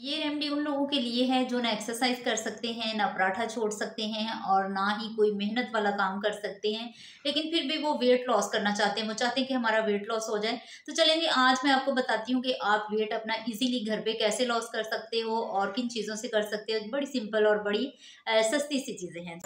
ये रेमडी उन लोगों के लिए है जो ना एक्सरसाइज कर सकते हैं, ना पराठा छोड़ सकते हैं और ना ही कोई मेहनत वाला काम कर सकते हैं। लेकिन फिर भी वो वेट लॉस करना चाहते हैं, वो चाहते हैं कि हमारा वेट लॉस हो जाए। तो चलेंगे आज मैं आपको बताती हूँ कि आप वेट अपना इजीली घर पे कैसे लॉस कर सकते हो और किन चीज़ों से कर सकते हो। बड़ी सिंपल और बड़ी सस्ती सी चीज़ें हैं।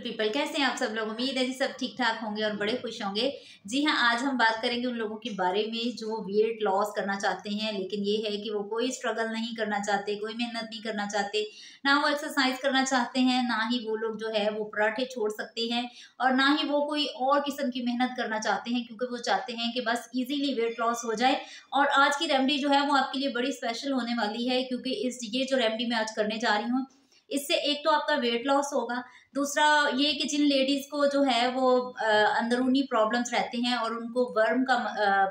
पीपल कैसे हैं आप सब लोग? उम्मीद है जी सब ठीक ठाक होंगे और बड़े खुश होंगे। जी हाँ आज हम बात करेंगे उन लोगों के बारे में जो वेट लॉस करना चाहते हैं, लेकिन ये है कि वो कोई स्ट्रगल नहीं करना चाहते, कोई मेहनत नहीं करना चाहते, ना वो एक्सरसाइज करना चाहते हैं, ना ही वो लोग जो है वो पराठे छोड़ सकते हैं और ना ही वो कोई और किस्म की मेहनत करना चाहते हैं, क्योंकि वो चाहते हैं कि बस इजीली वेट लॉस हो जाए और आज की रेमडी जो है वो आपके लिए बड़ी स्पेशल होने वाली है, क्योंकि इस, ये जो रेमडी मैं आज करने जा रही हूँ, इससे एक तो आपका वेट लॉस होगा दूसरा ये कि जिन लेडीज़ को जो है वो अंदरूनी प्रॉब्लम्स रहते हैं और उनको वर्म का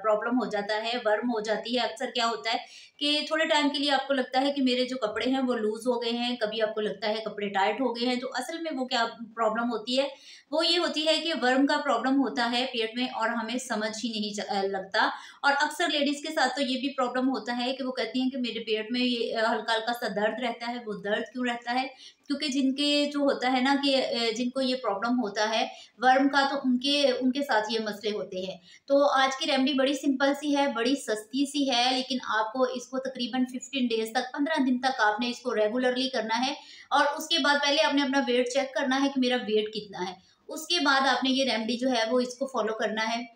प्रॉब्लम हो जाता है वर्म हो जाती है, अक्सर क्या होता है कि थोड़े टाइम के लिए आपको लगता है कि मेरे जो कपड़े हैं वो लूज़ हो गए हैं, कभी आपको लगता है कपड़े टाइट हो गए हैं तो असल में वो क्या प्रॉब्लम होती है? वो ये होती है कि वर्म का प्रॉब्लम होता है पेट में और हमें समझ ही नहीं लगता और अक्सर लेडीज़ के साथ तो ये भी प्रॉब्लम होता है कि वो कहती हैं कि मेरे पेट में ये हल्का हल्का सा दर्द रहता है, वो दर्द क्यों रहता है? क्योंकि जिनके जो होता है ना कि जिनको ये प्रॉब्लम होता है वर्म का तो उनके उनके साथ ये मसले होते हैं। तो आज की रेमडी बड़ी सिंपल सी है, बड़ी सस्ती सी है, लेकिन आपको इसको तकरीबन फिफ्टीन डेज़ तक, पंद्रह दिन तक आपने इसको रेगुलरली करना है। और उसके बाद पहले आपने अपना वेट चेक करना है कि मेरा वेट कितना है। उसके बाद आपने ये रेमडी जो है वो इसको फॉलो करना है।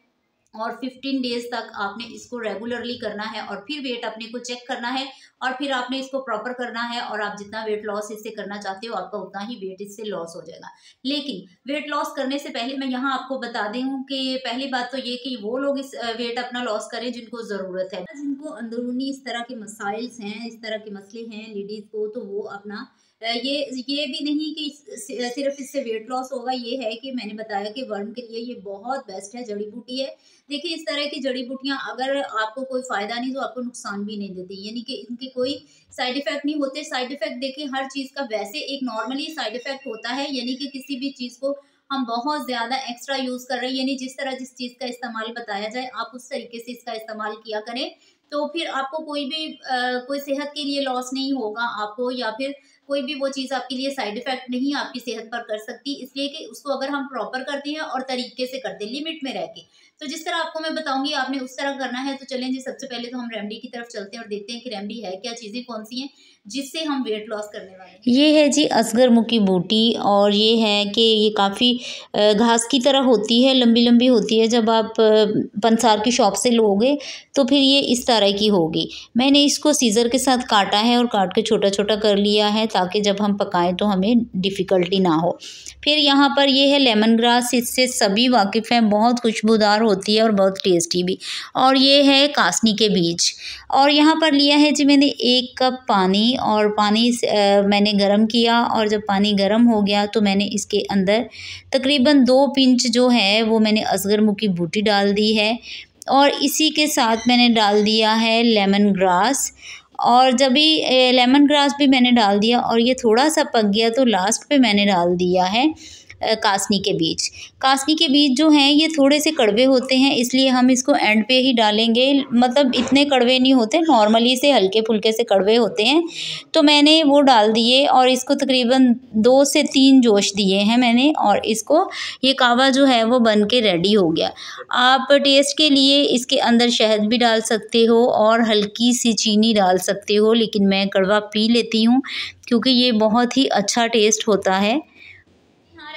और 15 डेज़ तक आपने इसको रेगुलरली करना है और फिर वेट अपने को चेक करना है और फिर आपने इसको प्रॉपर करना है और आप जितना वेट लॉस इससे करना चाहते हो, आपका उतना ही वेट इससे लॉस हो जाएगा। लेकिन वेट लॉस करने से पहले मैं यहाँ आपको बता दूँ कि पहली बात तो ये कि वो लोग इस वेट अपना लॉस करें जिनको ज़रूरत है। जिनको अंदरूनी इस तरह के मसाइल्स हैं, इस तरह के मसले हैं लेडीज़ को तो वो अपना ये ये भी नहीं कि सिर्फ़ इससे वेट लॉस होगा, ये है कि मैंने बताया कि वर्म के लिए ये बहुत बेस्ट है, जड़ी बूटी है। देखिए इस तरह की जड़ी बूटियाँ अगर आपको कोई फ़ायदा नहीं तो आपको नुकसान भी नहीं देती। यानी कि इनके कोई साइड इफ़ेक्ट नहीं होते। साइड इफ़ेक्ट देखिए हर चीज़ का वैसे एक नॉर्मली साइड इफ़ेक्ट होता है। यानी कि किसी भी चीज़ को हम बहुत ज़्यादा एक्स्ट्रा यूज़ कर रहे हैं। यानी जिस तरह जिस चीज़ का इस्तेमाल बताया जाए आप उस तरीके से इसका इस्तेमाल किया करें। तो फिर आपको कोई भी आ, कोई सेहत के लिए लॉस नहीं होगा आपको या फिर कोई भी वो चीज़ आपके लिए साइड इफ़ेक्ट नहीं आपकी सेहत पर कर सकती। इसलिए कि उसको अगर हम प्रॉपर करते हैं और तरीके से करते हैं लिमिट में रह के। तो जिस तरह आपको मैं बताऊँगी, आपने उस तरह करना है तो चलें जी, सबसे पहले तो हम रेमडी की तरफ़ चलते हैं और देखते हैं कि रेमडी है क्या, चीज़ें कौन सी हैं जिससे हम वेट लॉस करने वाले ये है जी असगर मुखी बूटी और ये है कि ये काफ़ी घास की तरह होती है लंबी लंबी होती है। जब आप पंसार की शॉप से लोगे तो फिर ये इस तरह की होगी। मैंने इसको सीज़र के साथ काटा है और काट के छोटा छोटा कर लिया है ताकि जब हम पकाएँ तो हमें डिफ़िकल्टी ना हो। फिर यहाँ पर ये है लेमन ग्रास इससे सभी वाकिफ़ हैं, बहुत खुशबूदार होती है और बहुत टेस्टी भी। और ये है कासनी के बीज। और यहाँ पर लिया है जी मैंने एक कप पानी और पानी आ, मैंने गर्म किया और जब पानी गर्म हो गया तो मैंने इसके अंदर तकरीबन दो पिंच जो है वो मैंने असगर मुखी बूटी डाल दी है। और इसी के साथ मैंने डाल दिया है लेमन ग्रास। और जब भी लेमन ग्रास भी मैंने डाल दिया और ये थोड़ा सा पक गया तो लास्ट पे मैंने डाल दिया है। कासनी के बीज। कासनी के बीज जो हैं, ये थोड़े से कड़वे होते हैं, इसलिए हम इसको एंड पे ही डालेंगे। मतलब इतने कड़वे नहीं होते, नॉर्मली से हल्के फुल्के से कड़वे होते हैं। तो मैंने वो डाल दिए और इसको तकरीबन दो से तीन जोश दिए हैं मैंने और इसको, ये कावा जो है वो बन के रेडी हो गया। आप टेस्ट के लिए इसके अंदर शहद भी डाल सकते हो और हल्की सी चीनी डाल सकते हो, लेकिन मैं कड़वा पी लेती हूँ, क्योंकि ये बहुत ही अच्छा टेस्ट होता है।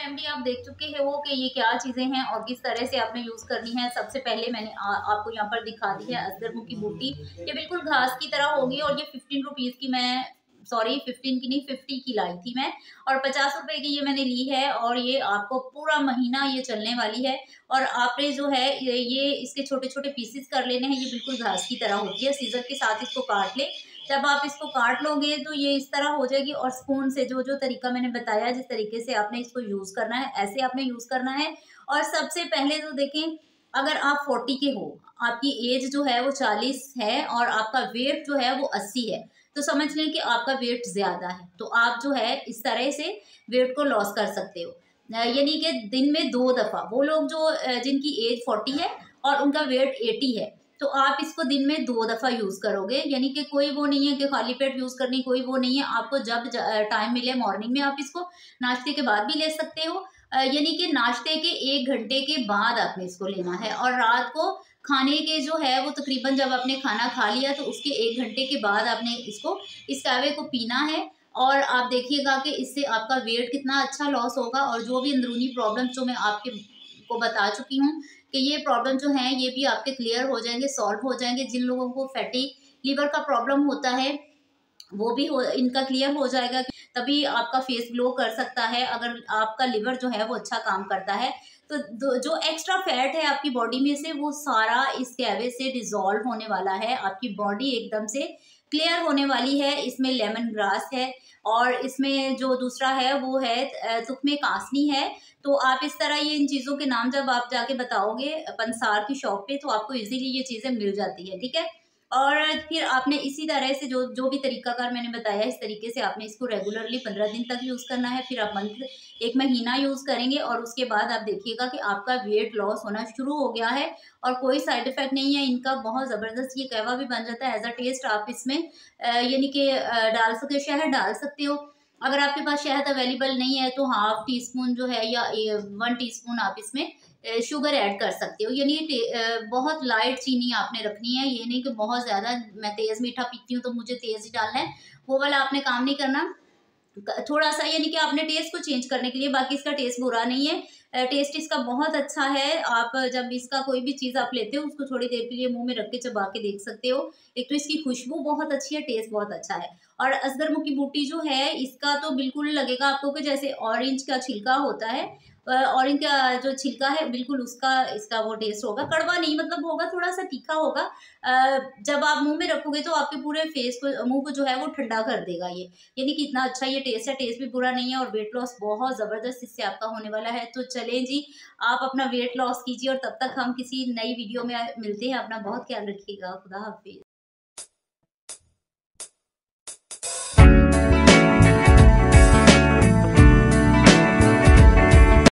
रेमडी आप देख चुके हैं वो कि ये क्या चीज़ें हैं और किस तरह से आपने यूज़ करनी है। सबसे पहले मैंने आ, आपको यहाँ पर दिखा दी है अजगर की बूटी। ये बिल्कुल घास की तरह होगी और ये फिफ्टीन रुपीज़ की मैं सॉरी फिफ्टीन की नहीं फिफ्टी की लाई थी मैं। और पचास रुपए की ये मैंने ली है और ये आपको पूरा महीना ये चलने वाली है। और आपने जो है ये इसके छोटे छोटे पीसेस कर लेने हैं। ये बिल्कुल घास की तरह होती है। सीजर के साथ इसको काट ले। जब आप इसको काट लोगे तो ये इस तरह हो जाएगी और स्पून से जो जो तरीका मैंने बताया, जिस तरीके से आपने इसको यूज़ करना है, ऐसे आपने यूज़ करना है। और सबसे पहले तो देखें, अगर आप फोर्टी के हो, आपकी एज जो है वो चालीस है और आपका वेट जो है वो अस्सी है तो समझ लें कि आपका वेट ज़्यादा है तो आप जो है इस तरह से वेट को लॉस कर सकते हो। यानी कि दिन में दो दफ़ा, वो लोग जो जिनकी एज फोर्टी है और उनका वेट एटी है तो आप इसको दिन में दो दफ़ा यूज़ करोगे, यानी कि कोई वो नहीं है कि खाली पेट यूज़ करनी, कोई वो नहीं है। आपको जब टाइम मिले मॉर्निंग में आप इसको नाश्ते के बाद भी ले सकते हो। यानी कि नाश्ते के एक घंटे के बाद आपने इसको लेना है। और रात को खाने के जो है, वो तकरीबन जब आपने खाना खा लिया तो उसके एक घंटे के बाद आपने इसको इस कावे को पीना है। और आप देखिएगा कि इससे आपका वेट कितना अच्छा लॉस होगा और जो भी अंदरूनी प्रॉब्लम जो मैं आपके को बता चुकी हूँ कि ये प्रॉब्लम जो है, ये भी आपके क्लियर हो जाएँगे सॉल्व हो जाएँगे। जिन लोगों को फैटी लीवर का प्रॉब्लम होता है, वो भी हो, इनका क्लियर हो जाएगा तभी आपका फेस ग्लो कर सकता है। अगर आपका लिवर जो है, वो अच्छा काम करता है। तो जो एक्स्ट्रा फैट है आपकी बॉडी में से, वो सारा इस कैवे से डिजॉल्व होने वाला है। आपकी बॉडी एकदम से क्लियर होने वाली है। इसमें लेमन ग्रास है और इसमें जो दूसरा है, वो है तुख में कासनी है। तो आप इस तरह ये इन चीज़ों के नाम जब आप जाके बताओगे, पंसार की शॉप पे तो आपको इजीली ये चीज़ें मिल जाती है, ठीक है? और फिर आपने इसी तरह से जो जो भी तरीकाकार मैंने बताया, इस तरीके से आपने इसको रेगुलरली पंद्रह दिन तक यूज़ करना है। फिर आप मंथ, एक महीना यूज़ करेंगे और उसके बाद आप देखिएगा कि आपका वेट लॉस होना शुरू हो गया है और कोई साइड इफ़ेक्ट नहीं है। इनका बहुत ज़बरदस्त ये कहवा भी बन जाता है। एज अ टेस्ट आप इसमें यानी कि डाल सकते शहद डाल सकते हो। अगर आपके पास शहद अवेलेबल नहीं है तो हाफ़ टी स्पून जो है या वन टी स्पून आप इसमें शुगर ऐड कर सकते हो। यानी बहुत लाइट चीनी आपने रखनी है। ये नहीं कि बहुत ज़्यादा मैं तेज़ मीठा पीती हूँ तो मुझे तेज़ ही डालना है। वो वाला आपने काम नहीं करना। थोड़ा सा यानी कि आपने टेस्ट को चेंज करने के लिए, बाकी इसका टेस्ट बुरा नहीं है। टेस्ट इसका बहुत अच्छा है। आप जब इसका कोई भी चीज़ आप लेते हो, उसको थोड़ी देर के लिए मुँह में रख के चबा के देख सकते हो। एक तो इसकी खुशबू बहुत अच्छी है टेस्ट बहुत अच्छा है। और असगर मुखी बूटी जो है, इसका तो बिल्कुल लगेगा आपको कि जैसे ऑरेंज का छिलका होता है और इनका जो छिलका है, बिल्कुल उसका, इसका वो टेस्ट होगा। कड़वा नहीं मतलब होगा थोड़ा सा तीखा होगा। जब आप मुँह में रखोगे तो आपके पूरे फेस को, मुँह को जो है वो ठंडा कर देगा ये। यानी कि इतना अच्छा ये टेस्ट है टेस्ट भी बुरा नहीं है और वेट लॉस बहुत ज़बरदस्त इससे आपका होने वाला है। तो चलें जी, आप अपना वेट लॉस कीजिए और तब तक हम किसी नई वीडियो में मिलते हैं। अपना बहुत ख्याल रखिएगा। खुदा हाफिज़।